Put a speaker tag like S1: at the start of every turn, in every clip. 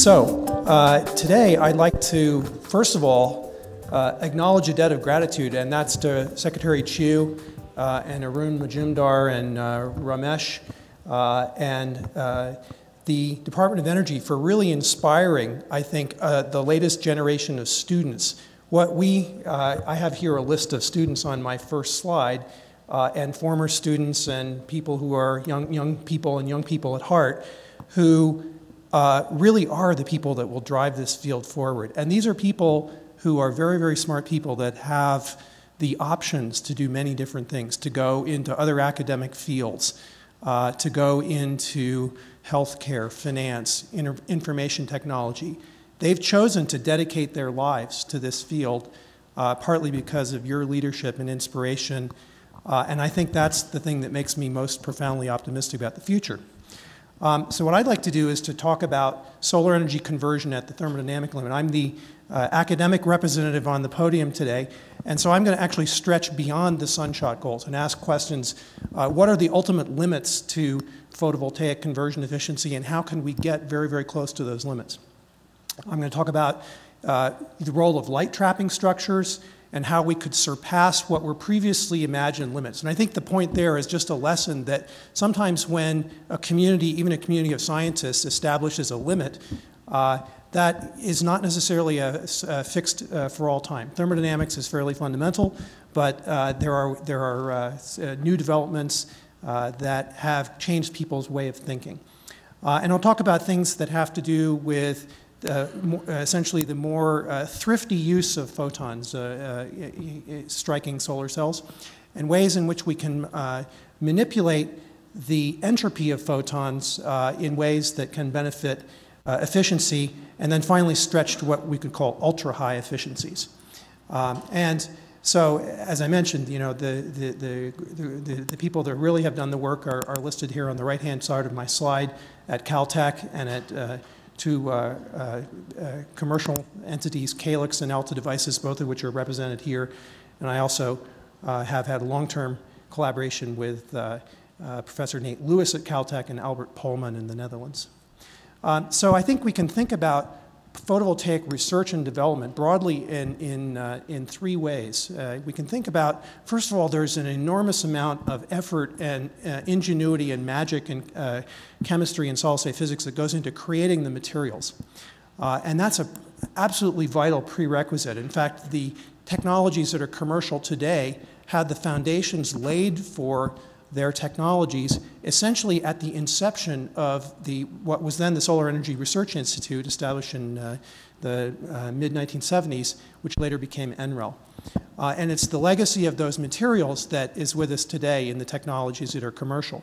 S1: So, uh, today I'd like to, first of all, uh, acknowledge a debt of gratitude, and that's to Secretary Chu uh, and Arun Majumdar and uh, Ramesh uh, and uh, the Department of Energy for really inspiring, I think, the latest generation of students. What we, I have here a list of students on my first slide, and former students and people who are young, young people and young people at heart who uh, really are the people that will drive this field forward. And these are people who are very, very smart people that have the options to do many different things, to go into other academic fields, uh, to go into healthcare, finance, information technology. They've chosen to dedicate their lives to this field, uh, partly because of your leadership and inspiration. Uh, and I think that's the thing that makes me most profoundly optimistic about the future. Um, so what I'd like to do is to talk about solar energy conversion at the thermodynamic limit. I'm the uh, academic representative on the podium today, and so I'm going to actually stretch beyond the sunshot goals and ask questions. Uh, what are the ultimate limits to photovoltaic conversion efficiency, and how can we get very, very close to those limits? I'm going to talk about uh, the role of light trapping structures, and how we could surpass what were previously imagined limits. And I think the point there is just a lesson that sometimes when a community, even a community of scientists, establishes a limit, uh, that is not necessarily a, a fixed uh, for all time. Thermodynamics is fairly fundamental, but uh, there are, there are uh, uh, new developments uh, that have changed people's way of thinking. and I'll talk about things that have to do with essentially the more uh, thrifty use of photons uh, uh, striking solar cells and ways in which we can uh, manipulate the entropy of photons in ways that can benefit efficiency and then finally stretch to what we could call ultra high efficiencies. Um, and so, as I mentioned, you know, the, the, the, the, people that really have done the work are, are listed here on the right-hand side of my slide at Caltech and at to uh, uh, uh, commercial entities, Calix and Alta Devices, both of which are represented here. And I also have had long-term collaboration with Professor Nate Lewis at Caltech and Albert Polman in the Netherlands. Um, so I think we can think about photovoltaic research and development broadly in, in, uh, in three ways. Uh, we can think about, first of all, there's an enormous amount of effort and uh, ingenuity and magic and uh, chemistry and solid state physics that goes into creating the materials. Uh, and that's an absolutely vital prerequisite. In fact, the technologies that are commercial today had the foundations laid for their technologies essentially at the inception of the, what was then the Solar Energy Research Institute established in uh, the uh, mid-1970s, which later became NREL. Uh, and it's the legacy of those materials that is with us today in the technologies that are commercial.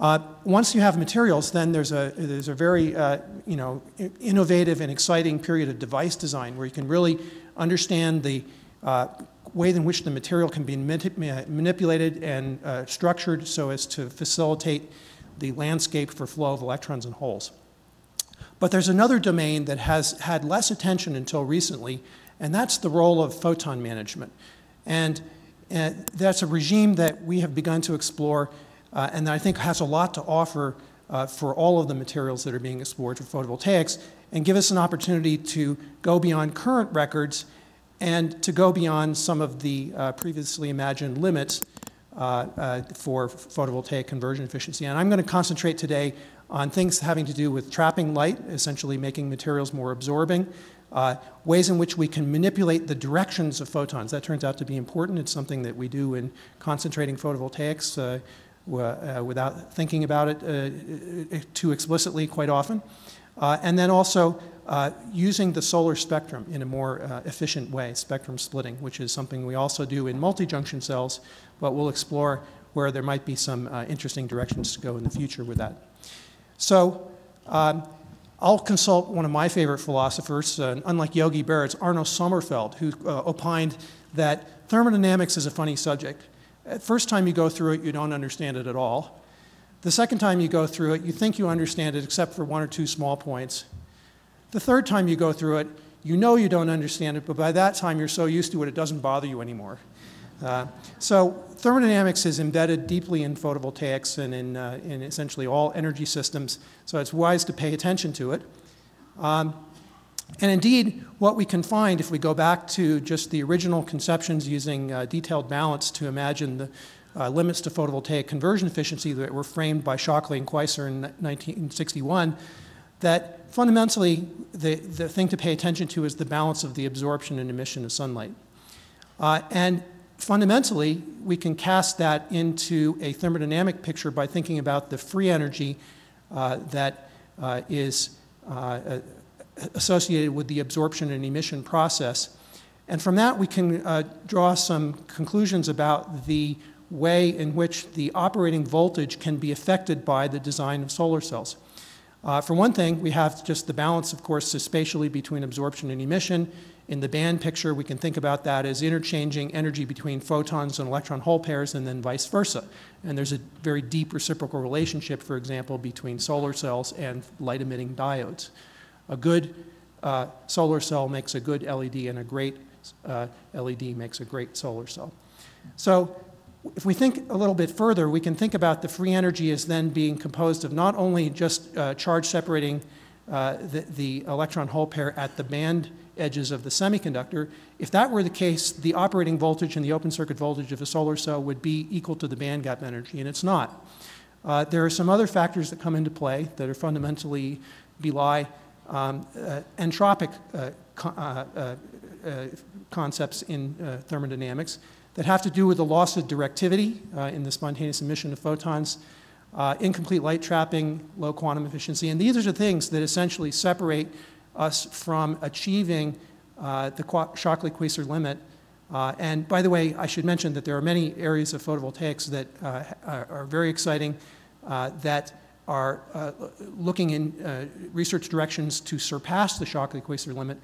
S1: Uh, once you have materials, then there's a, there's a very uh, you know, innovative and exciting period of device design where you can really understand the uh, way in which the material can be manipulated and uh, structured so as to facilitate the landscape for flow of electrons and holes. But there's another domain that has had less attention until recently, and that's the role of photon management. And uh, that's a regime that we have begun to explore uh, and that I think has a lot to offer uh, for all of the materials that are being explored for photovoltaics and give us an opportunity to go beyond current records and to go beyond some of the uh, previously imagined limits uh, uh, for photovoltaic conversion efficiency. And I'm going to concentrate today on things having to do with trapping light, essentially making materials more absorbing, uh, ways in which we can manipulate the directions of photons. That turns out to be important. It's something that we do in concentrating photovoltaics uh, uh, without thinking about it too explicitly quite often. And then also uh, using the solar spectrum in a more uh, efficient way, spectrum splitting, which is something we also do in multi-junction cells, but we'll explore where there might be some uh, interesting directions to go in the future with that. So um, I'll consult one of my favorite philosophers, uh, unlike Yogi Berra, it's Arno Sommerfeld, who uh, opined that thermodynamics is a funny subject. At first time you go through it, you don't understand it at all. The second time you go through it, you think you understand it except for one or two small points. The third time you go through it, you know you don't understand it, but by that time you're so used to it, it doesn't bother you anymore. Uh, so thermodynamics is embedded deeply in photovoltaics and in, uh, in essentially all energy systems, so it's wise to pay attention to it. Um, and indeed, what we can find if we go back to just the original conceptions using uh, detailed balance to imagine the uh, limits to photovoltaic conversion efficiency that were framed by Shockley and Queisser in 1961, that fundamentally the, the thing to pay attention to is the balance of the absorption and emission of sunlight. Uh, and fundamentally, we can cast that into a thermodynamic picture by thinking about the free energy uh, that uh, is uh, associated with the absorption and emission process. And from that, we can uh, draw some conclusions about the way in which the operating voltage can be affected by the design of solar cells. Uh, for one thing, we have just the balance, of course, spatially between absorption and emission. In the band picture, we can think about that as interchanging energy between photons and electron hole pairs and then vice versa. And there's a very deep reciprocal relationship, for example, between solar cells and light emitting diodes. A good uh, solar cell makes a good LED, and a great uh, LED makes a great solar cell. So if we think a little bit further, we can think about the free energy as then being composed of not only just uh, charge separating uh, the, the, electron hole pair at the band edges of the semiconductor. If that were the case, the operating voltage and the open circuit voltage of a solar cell would be equal to the band gap energy, and it's not. Uh, there are some other factors that come into play that are fundamentally belie um, uh, entropic uh, co uh, concepts in thermodynamics that have to do with the loss of directivity in the spontaneous emission of photons, incomplete light trapping, low quantum efficiency. And these are the things that essentially separate us from achieving the Shockley-Queisser limit uh, and by the way, I should mention that there are many areas of photovoltaics that uh, are, are, very exciting uh, that are uh, looking in uh, research directions to surpass the Shockley-Queisser limit.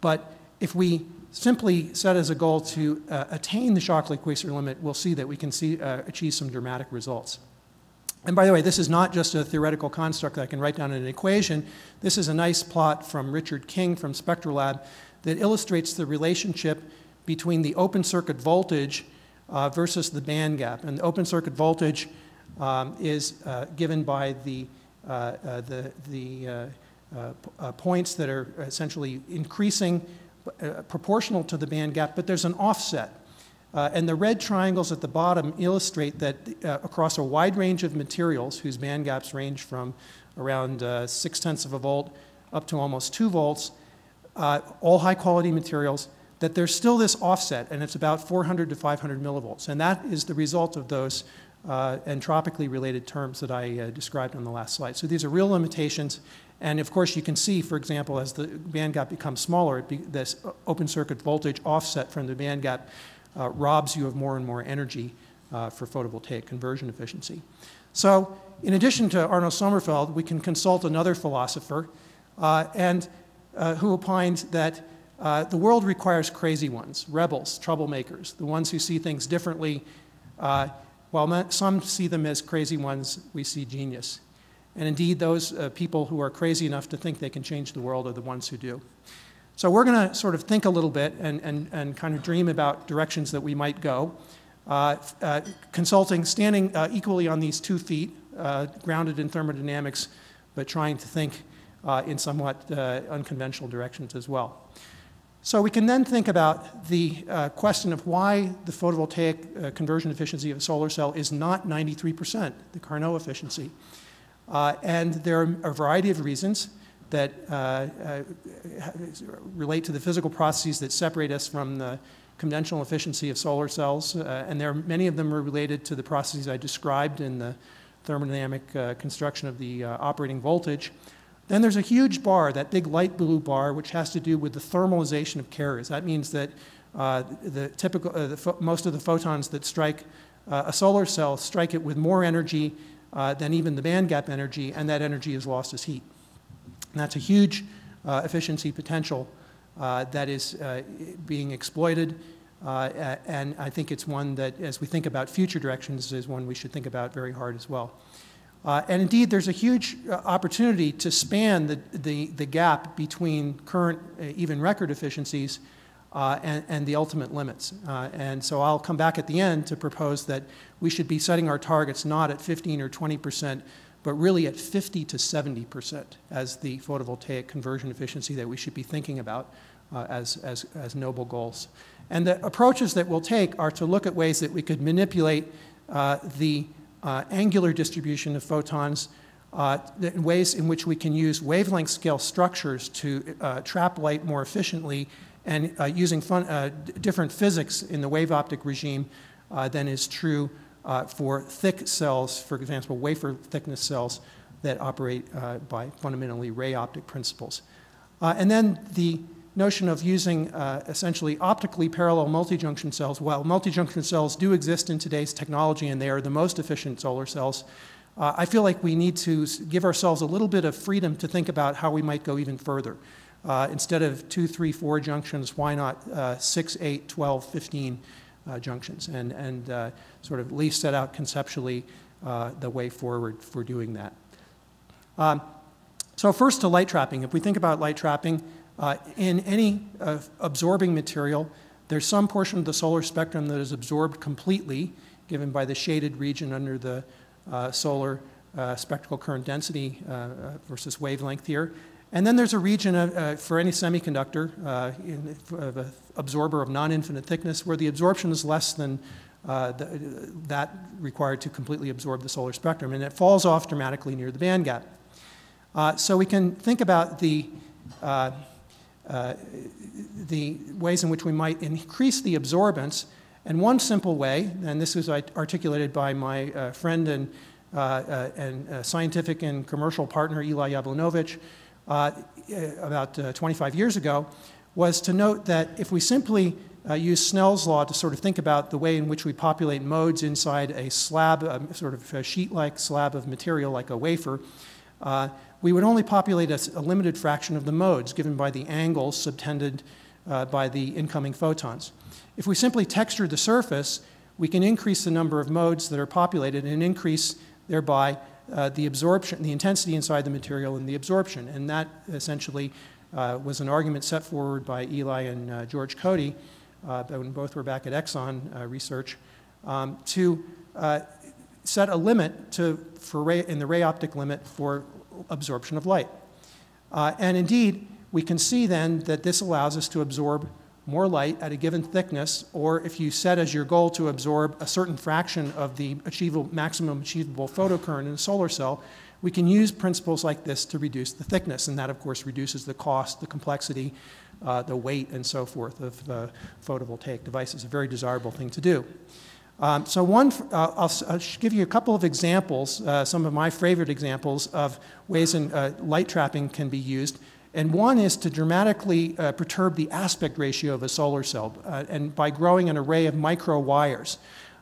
S1: But if we simply set as a goal to uh, attain the Shockley-Queisser limit, we'll see that we can see, uh, achieve some dramatic results. And by the way, this is not just a theoretical construct that I can write down in an equation. This is a nice plot from Richard King from Spectrolab that illustrates the relationship between the open circuit voltage uh, versus the band gap. And the open circuit voltage um, is uh, given by the, uh, uh the, the uh, uh, points that are essentially increasing Uh, proportional to the band gap, but there's an offset. Uh, and the red triangles at the bottom illustrate that uh, across a wide range of materials whose band gaps range from around six tenths of a volt up to almost two volts, all high quality materials, that there's still this offset, and it's about 400 to 500 millivolts. And that is the result of those uh, entropically related terms that I uh, described on the last slide. So these are real limitations. And of course, you can see, for example, as the band gap becomes smaller, be, this open circuit voltage offset from the band gap uh, robs you of more and more energy uh, for photovoltaic conversion efficiency. So in addition to Arno Sommerfeld, we can consult another philosopher uh, and uh, who opines that the world requires crazy ones, rebels, troublemakers, the ones who see things differently while some see them as crazy ones, we see genius. And indeed, those uh, people who are crazy enough to think they can change the world are the ones who do. So we're going to sort of think a little bit and, and, and kind of dream about directions that we might go. Uh, uh, consulting, standing uh, equally on these two feet, uh, grounded in thermodynamics, but trying to think uh, in somewhat unconventional directions as well. So we can then think about the uh, question of why the photovoltaic uh, conversion efficiency of a solar cell is not 93%, the Carnot efficiency. Uh, and there are a variety of reasons that uh, uh, relate to the physical processes that separate us from the conventional efficiency of solar cells. Uh, and there are, many of them are related to the processes I described in the thermodynamic construction of the operating voltage. Then there's a huge bar, that big light blue bar, which has to do with the thermalization of carriers. That means that uh, the typical, uh, the most of the photons that strike uh, a solar cell strike it with more energy uh, than even the band gap energy, and that energy is lost as heat. And that's a huge uh, efficiency potential uh, that is being exploited. and I think it's one that, as we think about future directions, is one we should think about very hard as well. Uh, and indeed, there's a huge uh, opportunity to span the, the, the gap between current, uh, even record efficiencies uh, and, and, the ultimate limits. Uh, and so I'll come back at the end to propose that we should be setting our targets not at 15 or 20 percent, but really at 50 to 70% as the photovoltaic conversion efficiency that we should be thinking about uh, as, as, as noble goals. And the approaches that we'll take are to look at ways that we could manipulate uh, the uh, angular distribution of photons uh, ways in which we can use wavelength scale structures to uh, trap light more efficiently and uh, using fun, uh, different physics in the wave optic regime uh, than is true uh, for thick cells, for example, wafer thickness cells that operate by fundamentally ray optic principles. and then the notion of using uh, essentially optically parallel multi-junction cells. While multi-junction cells do exist in today's technology and they are the most efficient solar cells, uh, I feel like we need to give ourselves a little bit of freedom to think about how we might go even further. Uh, instead of two, three, four junctions, why not uh, six, eight, 12, 15 uh, junctions, and, and uh, sort of at least set out conceptually uh, the way forward for doing that. Um, so first to light trapping. If we think about light trapping, in any absorbing material, there's some portion of the solar spectrum that is absorbed completely, given by the shaded region under the uh, solar uh, spectral current density uh, versus wavelength here. And then there's a region of, for any semiconductor, in, of an absorber of non-infinite thickness, where the absorption is less than uh, the, that required to completely absorb the solar spectrum, and it falls off dramatically near the band gap. Uh, so we can think about the, uh, the ways in which we might increase the absorbance and one simple way, and this was articulated by my uh, friend and, uh, uh, and uh, scientific and commercial partner Eli Yablonovitch uh, about 25 years ago, was to note that if we simply uh, use Snell's law to sort of think about the way in which we populate modes inside a slab, a sort of sheet-like slab of material like a wafer, uh, we would only populate a, a, limited fraction of the modes given by the angles subtended uh, by the incoming photons. If we simply texture the surface, we can increase the number of modes that are populated and increase thereby uh, the absorption, the intensity inside the material and the absorption. And that essentially uh, was an argument set forward by Eli and uh, George Cody, uh, when both were back at Exxon uh, Research, um, to uh, set a limit to, for ray, in the ray optic limit for absorption of light. and indeed, we can see then that this allows us to absorb more light at a given thickness, or if you set as your goal to absorb a certain fraction of the achievable, maximum achievable photocurrent in a solar cell, we can use principles like this to reduce the thickness, and that of course reduces the cost, the complexity, uh, the weight, and so forth of the photovoltaic device. It's a very desirable thing to do. Um, so one, uh, I'll, I'll, give you a couple of examples, uh, some of my favorite examples of ways in uh, light trapping can be used and one is to dramatically uh, perturb the aspect ratio of a solar cell, uh, and by growing an array of micro wires.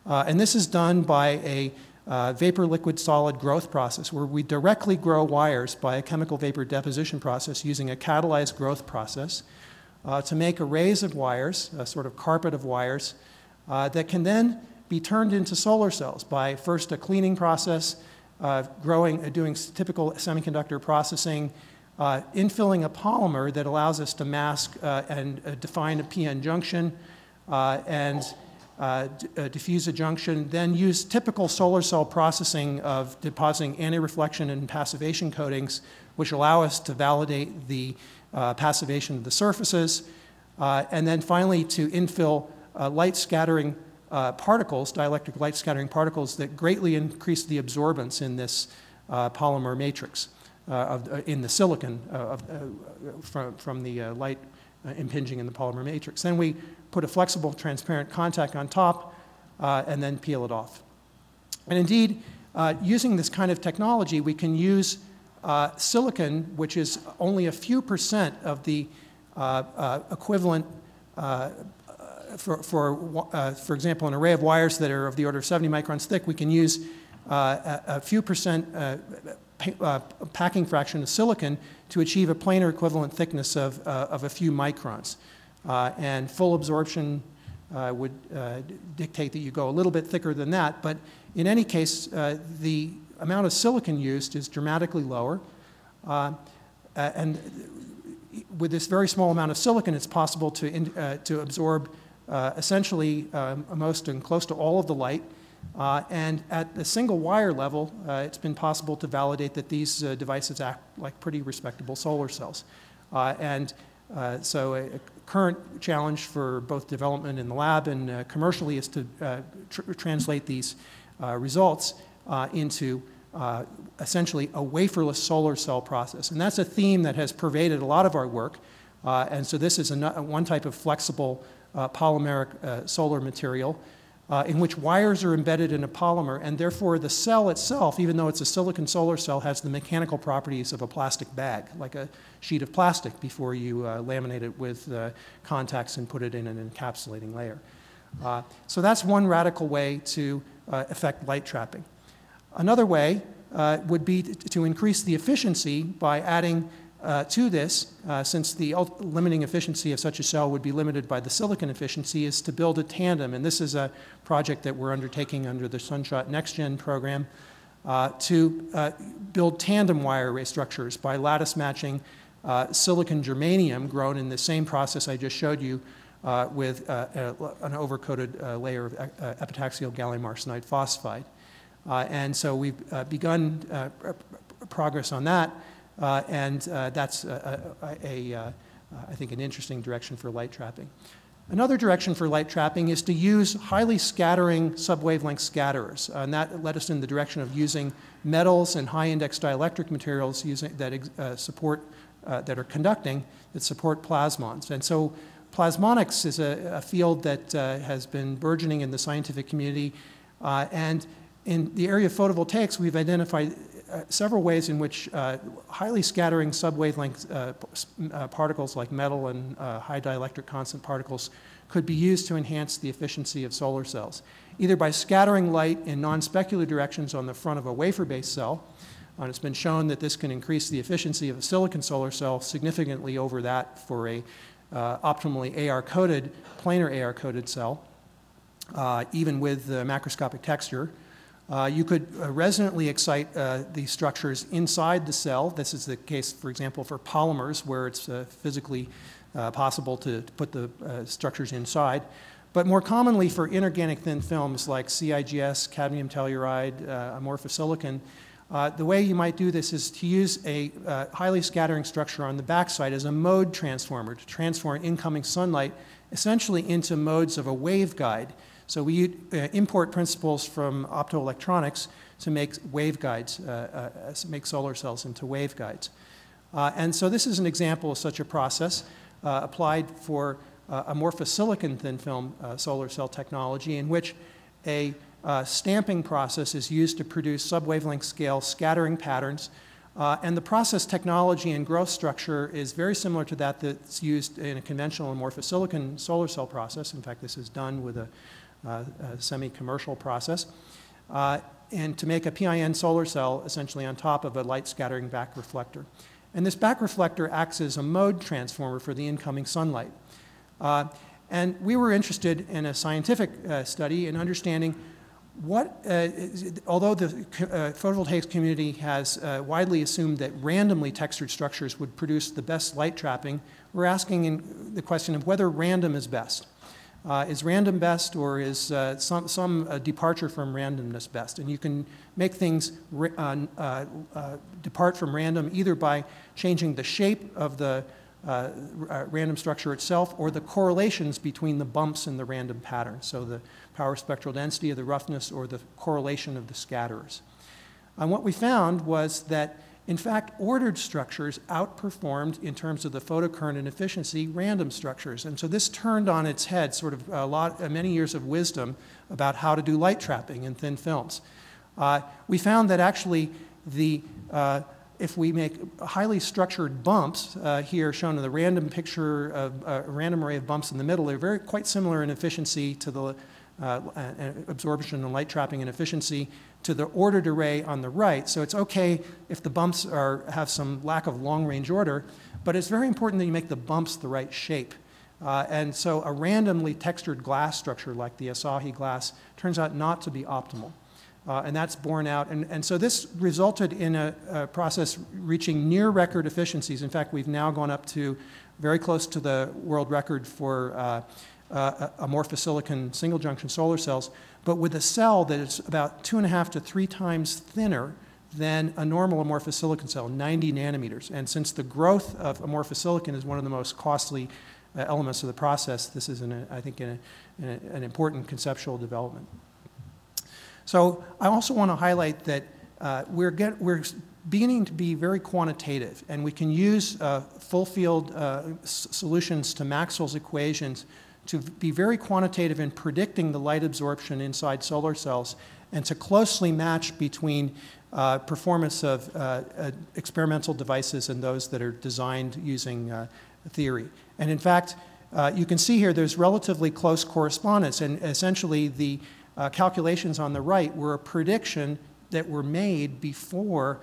S1: Uh, and this is done by a uh, vapor liquid solid growth process where we directly grow wires by a chemical vapor deposition process using a catalyzed growth process uh, to make arrays of wires, a sort of carpet of wires, uh, that can then be turned into solar cells by first a cleaning process, growing, doing typical semiconductor processing, uh, infilling a polymer that allows us to mask uh, and uh, define a PN junction uh, and uh, uh, diffuse a junction, then use typical solar cell processing of depositing anti-reflection and passivation coatings, which allow us to validate the passivation of the surfaces, and then finally to infill light scattering particles, dielectric light scattering particles that greatly increase the absorbance in this polymer matrix. Uh, of, uh, in the silicon uh, of, from, from the light impinging in the polymer matrix. Then we put a flexible transparent contact on top and then peel it off. And indeed, using this kind of technology, we can use silicon, which is only a few percent of the equivalent for, for, uh, for example, an array of wires that are of the order of 70 microns thick, we can use uh, a, a, few percent uh, uh, packing fraction of silicon to achieve a planar equivalent thickness of, uh, of a few microns. Uh, and full absorption uh, would uh, dictate that you go a little bit thicker than that. But in any case, uh, the amount of silicon used is dramatically lower. and with this very small amount of silicon, it's possible to, in, to absorb essentially um, most and close to all of the light Uh, and at the single wire level, uh, it's been possible to validate that these uh, devices act like pretty respectable solar cells. Uh, and uh, so a, a, current challenge for both development in the lab and uh, commercially is to tr translate these results into essentially a waferless solar cell process. And that's a theme that has pervaded a lot of our work. and so this is one type of flexible polymeric solar material uh, in which wires are embedded in a polymer, and therefore the cell itself, even though it's a silicon solar cell, has the mechanical properties of a plastic bag, like a sheet of plastic before you uh, laminate it with uh, contacts and put it in an encapsulating layer. Uh, so that's one radical way to affect uh, light trapping. Another way uh, would be to increase the efficiency by adding uh, to this, uh, since the limiting efficiency of such a cell would be limited by the silicon efficiency, is to build a tandem. And this is a project that we're undertaking under the Sunshot NextGen program uh, to uh, build tandem wire array structures by lattice matching uh, silicon germanium grown in the same process I just showed you uh, with an overcoated layer of epitaxial gallium arsenide phosphide. and so we've begun progress on that. Uh, and uh, that's a I think, an interesting direction for light trapping. Another direction for light trapping is to use highly scattering subwavelength scatterers. Uh, and that led us in the direction of using metals and high index dielectric materials using, that uh, support, uh, that are conducting, that support plasmons. And so plasmonics is a, a field that uh, has been burgeoning in the scientific community. and in the area of photovoltaics, we've identified uh, several ways in which uh, highly scattering subwavelength uh, uh particles like metal and uh, high dielectric constant particles could be used to enhance the efficiency of solar cells, either by scattering light in non-specular directions on the front of a wafer-based cell, and it's been shown that this can increase the efficiency of a silicon solar cell significantly over that for a optimally AR-coated, planar AR-coated cell, even with the macroscopic texture. Uh, you could uh, resonantly excite uh, the structures inside the cell. This is the case, for example, for polymers, where it's uh, physically uh, possible to, to, put the uh, structures inside. But more commonly for inorganic thin films like CIGS, cadmium telluride, amorphous silicon, the way you might do this is to use a highly scattering structure on the backside as a mode transformer to transform incoming sunlight essentially into modes of a waveguide. So we uh, import principles from optoelectronics to make waveguides, uh, uh, make solar cells into waveguides. Uh, and so this is an example of such a process uh, applied for uh, amorphous silicon thin film solar cell technology in which a stamping process is used to produce subwavelength scale scattering patterns and the process technology and growth structure is very similar to that that's used in a conventional amorphous silicon solar cell process. In fact, this is done with a semi-commercial process, uh, and to make a PIN solar cell essentially on top of a light scattering back reflector. And this back reflector acts as a mode transformer for the incoming sunlight. Uh, and we were interested in a scientific uh, study in understanding what, uh, although the uh, photovoltaics community has widely assumed that randomly textured structures would produce the best light trapping, we're asking the question of whether random is best. Uh, is random best or is uh, some, some uh, departure from randomness best? And you can make things depart from random either by changing the shape of the random structure itself or the correlations between the bumps in the random pattern. So the power spectral density of the roughness or the correlation of the scatterers. And what we found was that in fact, ordered structures outperformed in terms of the photocurrent and efficiency random structures. And so this turned on its head sort of a lot, uh, many years of wisdom about how to do light trapping in thin films. Uh, we found that actually the, uh, if we make highly structured bumps, uh, here shown in the random picture of uh, a random array of bumps in the middle, they're very quite similar in efficiency to the uh, absorption and light trapping and efficiency to the ordered array on the right. So it's okay if the bumps are, have some lack of long-range order, but it's very important that you make the bumps the right shape. Uh, and so a randomly textured glass structure like the Asahi glass turns out not to be optimal. Uh, and that's borne out. And, and so this resulted in a, a, process reaching near record efficiencies. In fact, we've now gone up to very close to the world record for uh, uh, amorphous silicon single junction solar cells, but with a cell that is about two and a half to three times thinner than a normal amorphous silicon cell, 90 nanometers. And since the growth of amorphous silicon is one of the most costly uh, elements of the process, this is, an, I think, an, an important conceptual development. So I also want to highlight that uh, we're, get, we're beginning to be very quantitative, and we can use uh, full field uh, solutions to Maxwell's equations to be very quantitative in predicting the light absorption inside solar cells and to closely match between uh, performance of uh, uh, experimental devices and those that are designed using uh, theory. And in fact, uh, you can see here there's relatively close correspondence, and essentially the uh, calculations on the right were a prediction that were made before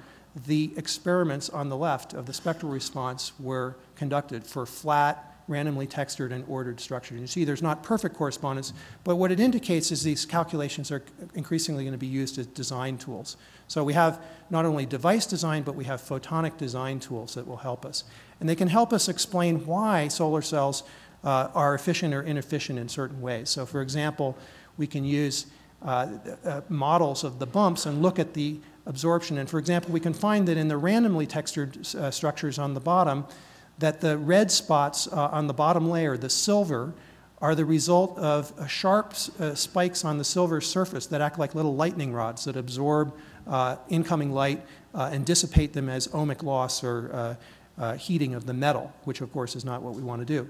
S1: the experiments on the left of the spectral response were conducted for flat, randomly textured and ordered structure. And You see there's not perfect correspondence, but what it indicates is these calculations are increasingly going to be used as design tools. So we have not only device design, but we have photonic design tools that will help us. And they can help us explain why solar cells uh, are efficient or inefficient in certain ways. So for example, we can use uh, uh, models of the bumps and look at the absorption. And for example, we can find that in the randomly textured uh, structures on the bottom, that the red spots uh, on the bottom layer, the silver, are the result of uh, sharp uh, spikes on the silver surface that act like little lightning rods that absorb uh, incoming light uh, and dissipate them as ohmic loss or uh, heating of the metal, which of course is not what we want to do.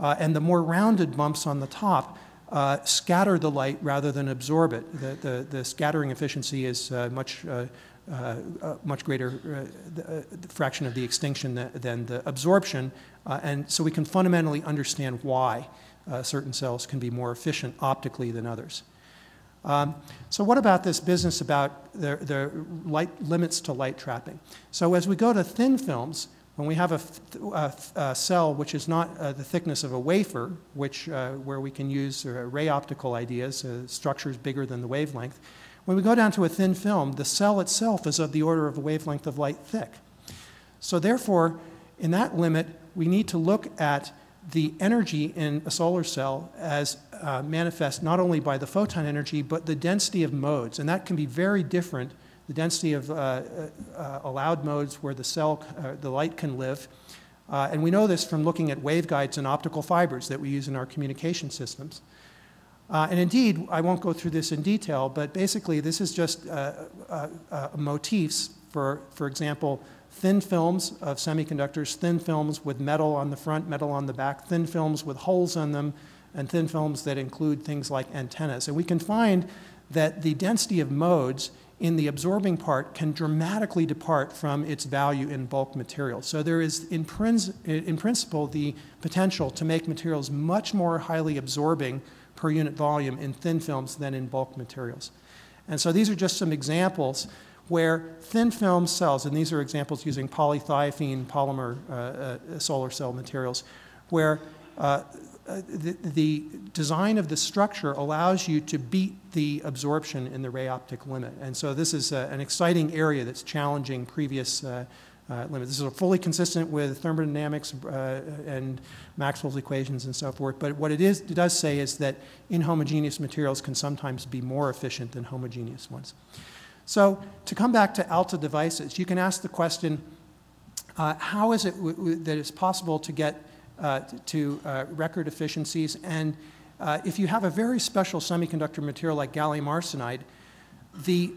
S1: and the more rounded bumps on the top scatter the light rather than absorb it. The, the, the scattering efficiency is much a much greater uh, uh, fraction of the extinction than, than the absorption. and so we can fundamentally understand why certain cells can be more efficient optically than others. Um, so what about this business about the, the light limits to light trapping? So as we go to thin films, when we have a, a, a cell which is not uh, the thickness of a wafer, which, uh, where we can use uh, ray optical ideas, structures bigger than the wavelength, when we go down to a thin film, the cell itself is of the order of a wavelength of light thick. So therefore, in that limit, we need to look at the energy in a solar cell as uh, manifest not only by the photon energy, but the density of modes. And that can be very different, the density of uh, uh, allowed modes where the cell, uh, the light can live. Uh, and we know this from looking at waveguides and optical fibers that we use in our communication systems. Uh, and indeed, I won't go through this in detail, but basically this is just uh, uh, uh, motifs for, for example, thin films of semiconductors, thin films with metal on the front, metal on the back, thin films with holes in them, and thin films that include things like antennas. And we can find that the density of modes in the absorbing part can dramatically depart from its value in bulk materials. So there is, in, prin in principle, the potential to make materials much more highly absorbing per unit volume in thin films than in bulk materials. And so these are just some examples where thin film cells, and these are examples using polythiophene polymer uh, uh, solar cell materials, where uh, uh, the, the, design of the structure allows you to beat the absorption in the ray optic limit. And so this is uh, an exciting area that's challenging previous uh, limit. This is fully consistent with thermodynamics uh, and Maxwell's equations and so forth. But what it, is, it does say is that inhomogeneous materials can sometimes be more efficient than homogeneous ones. So to come back to Alta devices, you can ask the question, uh, how is it that it's possible to get uh, to uh, record efficiencies? And uh, if you have a very special semiconductor material like gallium arsenide, the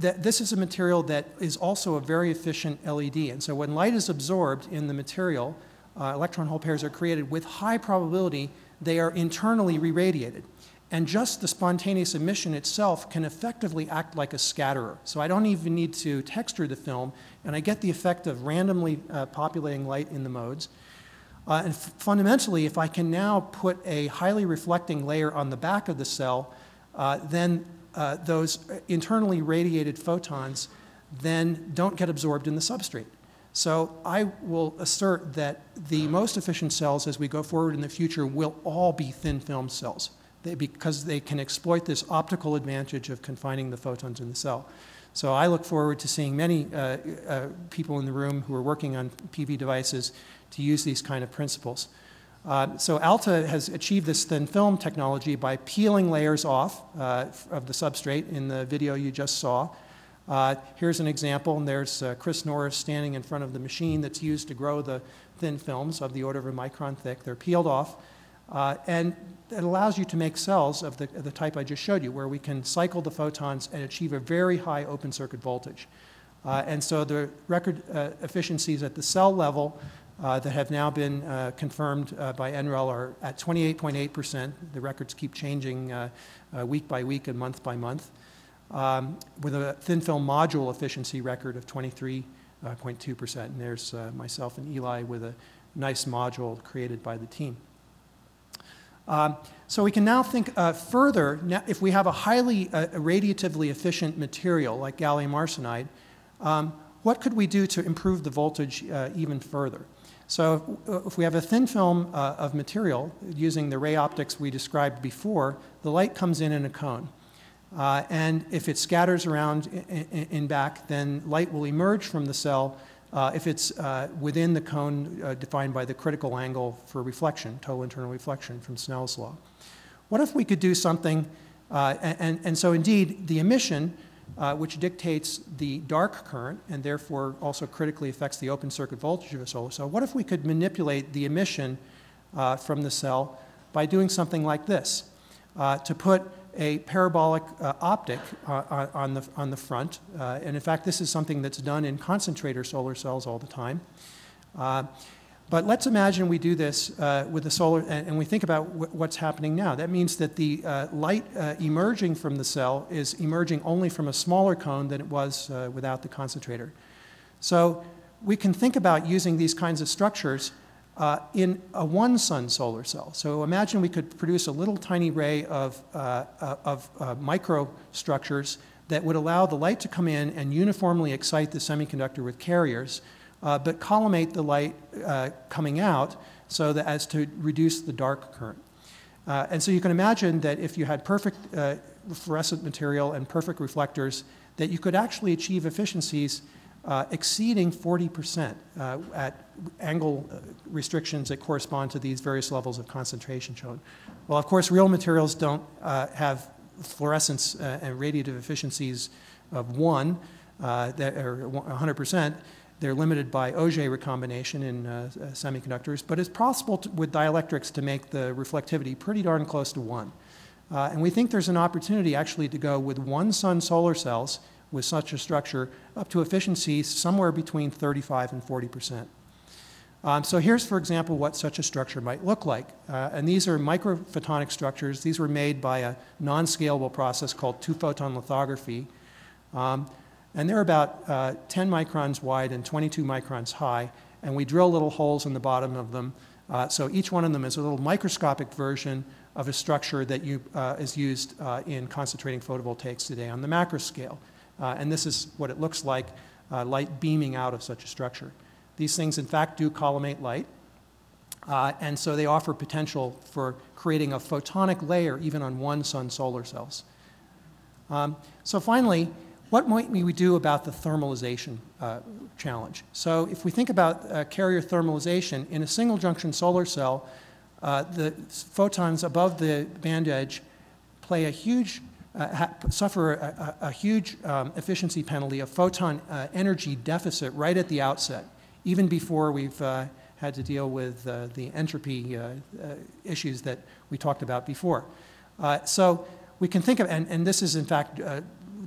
S1: that this is a material that is also a very efficient LED. And so when light is absorbed in the material, uh, electron hole pairs are created with high probability they are internally re-radiated. And just the spontaneous emission itself can effectively act like a scatterer. So I don't even need to texture the film, and I get the effect of randomly uh, populating light in the modes. Uh, and fundamentally, if I can now put a highly reflecting layer on the back of the cell, uh, then uh, those internally radiated photons then don't get absorbed in the substrate. So I will assert that the most efficient cells as we go forward in the future will all be thin film cells they, because they can exploit this optical advantage of confining the photons in the cell. So I look forward to seeing many uh, uh, people in the room who are working on PV devices to use these kind of principles. Uh, so Alta has achieved this thin film technology by peeling layers off uh, of the substrate in the video you just saw. Uh, here's an example, and there's uh, Chris Norris standing in front of the machine that's used to grow the thin films of the order of a micron thick. They're peeled off, uh, and it allows you to make cells of the, of the type I just showed you, where we can cycle the photons and achieve a very high open circuit voltage. Uh, and so the record efficiencies at the cell level uh, that have now been uh, confirmed uh, by NREL are at 28.8%. The records keep changing uh, uh, week by week and month by month, um, with a thin film module efficiency record of 23.2%. and there's myself and Eli with a nice module created by the team. Um, so we can now think uh, further, if we have a highly uh, radiatively efficient material like gallium arsenide, um, what could we do to improve the voltage uh, even further? So if we have a thin film uh, of material using the ray optics we described before, the light comes in in a cone. Uh, and if it scatters around in, in, back, then light will emerge from the cell uh, if it's uh, within the cone uh, defined by the critical angle for reflection, total internal reflection from Snell's law. What if we could do something, uh, and, and so indeed the emission uh, which dictates the dark current and therefore also critically affects the open circuit voltage of a solar cell. What if we could manipulate the emission uh, from the cell by doing something like this? Uh, to put a parabolic uh, optic uh, on, the, on the front, uh, and in fact, this is something that's done in concentrator solar cells all the time. But let's imagine we do this uh, with the solar, and, and we think about what's happening now. That means that the uh, light uh, emerging from the cell is emerging only from a smaller cone than it was uh, without the concentrator. So we can think about using these kinds of structures uh, in a one sun solar cell. So imagine we could produce a little tiny ray of, uh, of microstructures that would allow the light to come in and uniformly excite the semiconductor with carriers uh, but collimate the light uh, coming out so that as to reduce the dark current. Uh, and so you can imagine that if you had perfect uh, fluorescent material and perfect reflectors, that you could actually achieve efficiencies uh, exceeding 40% uh, at angle restrictions that correspond to these various levels of concentration shown. Well, of course, real materials don't have fluorescence and radiative efficiencies of one, that are 100%. They're limited by Auger recombination in uh, uh, semiconductors, but it's possible to, with dielectrics to make the reflectivity pretty darn close to one. Uh, and we think there's an opportunity actually to go with one sun solar cells with such a structure up to efficiencies somewhere between 35 and 40 percent. Um, so here's, for example, what such a structure might look like. Uh, and these are microphotonic structures. These were made by a non-scalable process called two-photon lithography. Um, and they're about uh, 10 microns wide and 22 microns high. And we drill little holes in the bottom of them. Uh, so each one of them is a little microscopic version of a structure that you, uh, is used uh, in concentrating photovoltaics today on the macro scale. Uh, and this is what it looks like, uh, light beaming out of such a structure. These things, in fact, do collimate light. and so they offer potential for creating a photonic layer even on one sun solar cells. Um, so finally, what might we do about the thermalization uh, challenge? So if we think about uh, carrier thermalization, in a single junction solar cell, uh, the photons above the band edge play a huge, uh, suffer a, a, a huge um, efficiency penalty, a photon uh, energy deficit right at the outset, even before we've uh, had to deal with the entropy issues that we talked about before. so we can think of, and, and this is in fact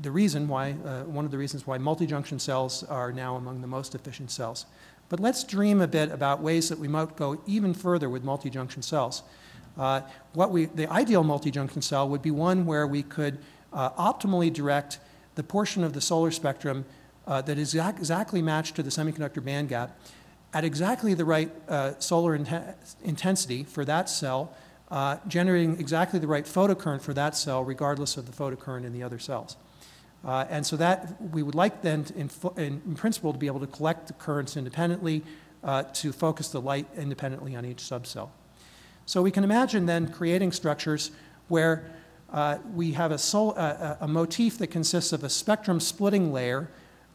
S1: the reason why, uh, one of the reasons why multi-junction cells are now among the most efficient cells. But let's dream a bit about ways that we might go even further with multi-junction cells. Uh, what we, the ideal multi-junction cell would be one where we could uh, optimally direct the portion of the solar spectrum uh, that is exact, exactly matched to the semiconductor band gap at exactly the right uh, solar in intensity for that cell, uh, generating exactly the right photocurrent for that cell regardless of the photocurrent in the other cells. Uh, and so that we would like then, to, in, in, principle, to be able to collect the currents independently uh, to focus the light independently on each subcell. So we can imagine then creating structures where uh, we have a, sol- a, motif that consists of a spectrum splitting layer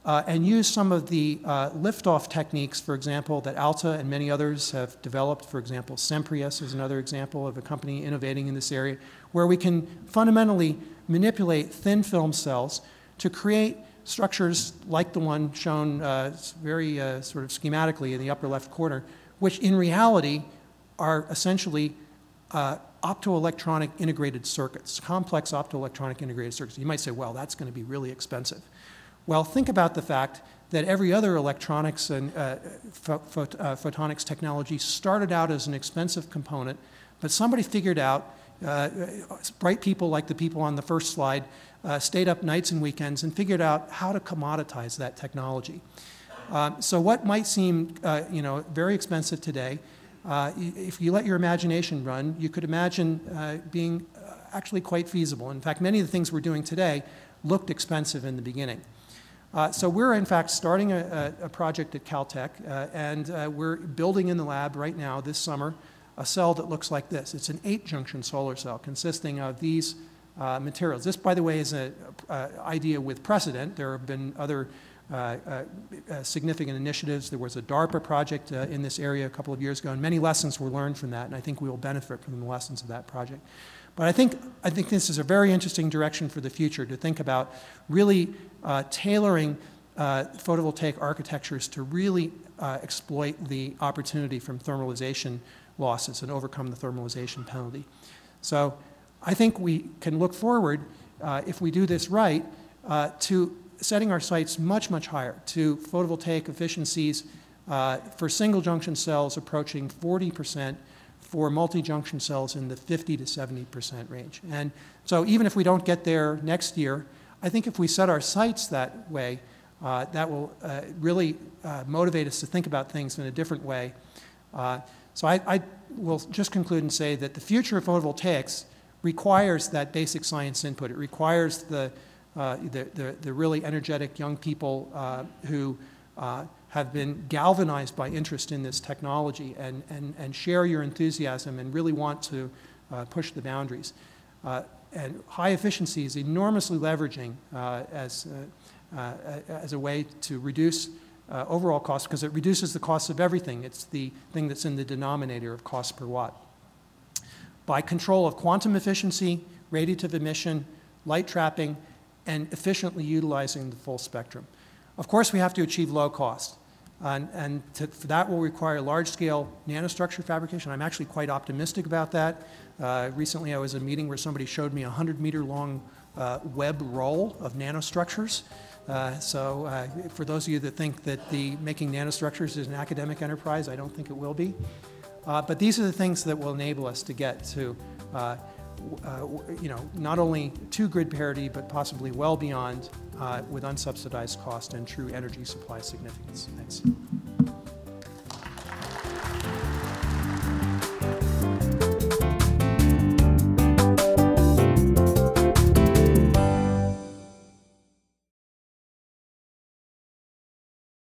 S1: uh, and use some of the uh, liftoff techniques, for example, that Alta and many others have developed. For example, Semprius is another example of a company innovating in this area, where we can fundamentally manipulate thin film cells to create structures like the one shown uh, very uh, sort of schematically in the upper left corner, which in reality are essentially uh, optoelectronic integrated circuits, complex optoelectronic integrated circuits. You might say, well, that's going to be really expensive. Well, think about the fact that every other electronics and uh, uh, photonics technology started out as an expensive component, but somebody figured out, uh, bright people like the people on the first slide, uh, stayed up nights and weekends and figured out how to commoditize that technology. Uh, so what might seem, uh, you know, very expensive today, if you let your imagination run, you could imagine being actually quite feasible. In fact, many of the things we're doing today looked expensive in the beginning. Uh, so we're in fact starting a, a, a project at Caltech, uh, and uh, we're building in the lab right now this summer a cell that looks like this. It's an eight-junction solar cell consisting of these uh, materials. This, by the way, is an idea with precedent. There have been other uh, uh, significant initiatives. There was a DARPA project in this area a couple of years ago, and many lessons were learned from that, and I think we will benefit from the lessons of that project. But I think, I think this is a very interesting direction for the future to think about really uh, tailoring uh, photovoltaic architectures to really uh, exploit the opportunity from thermalization losses and overcome the thermalization penalty. So I think we can look forward, uh, if we do this right, uh, to setting our sights much, much higher to photovoltaic efficiencies uh, for single junction cells approaching 40 percent for multi-junction cells in the 50 to 70% range. And so even if we don't get there next year, I think if we set our sights that way, uh, that will uh, really uh, motivate us to think about things in a different way. Uh, so I, I, will just conclude and say that the future of photovoltaics requires that basic science input. It requires the, uh, the, the, the, really energetic young people uh, who have been galvanized by interest in this technology and, and, and share your enthusiasm and really want to uh, push the boundaries. Uh, and high efficiency is enormously leveraging uh, as, uh, uh, as a way to reduce uh, overall cost because it reduces the cost of everything. It's the thing that's in the denominator of cost per watt. By control of quantum efficiency, radiative emission, light trapping, and efficiently utilizing the full spectrum. Of course, we have to achieve low cost. And, and to, that will require large-scale nanostructure fabrication. I'm actually quite optimistic about that. Uh, recently, I was at a meeting where somebody showed me a 100-meter-long uh, web roll of nanostructures. Uh, so uh, for those of you that think that the making nanostructures is an academic enterprise, I don't think it will be. Uh, but these are the things that will enable us to get to uh, uh, you know, not only to grid parity, but possibly well beyond with unsubsidized cost and true energy supply significance. Thanks.